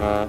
Uh,